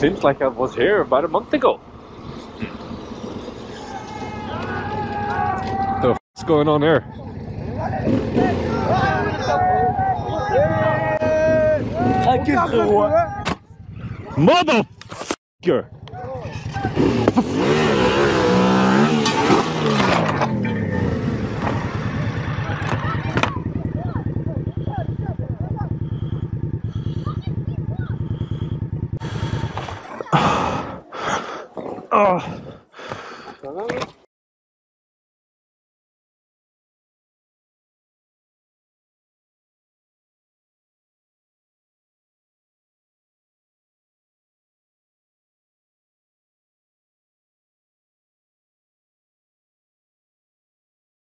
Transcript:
seems like I was here about a month ago. The what's going on there? Motherfucker! 아.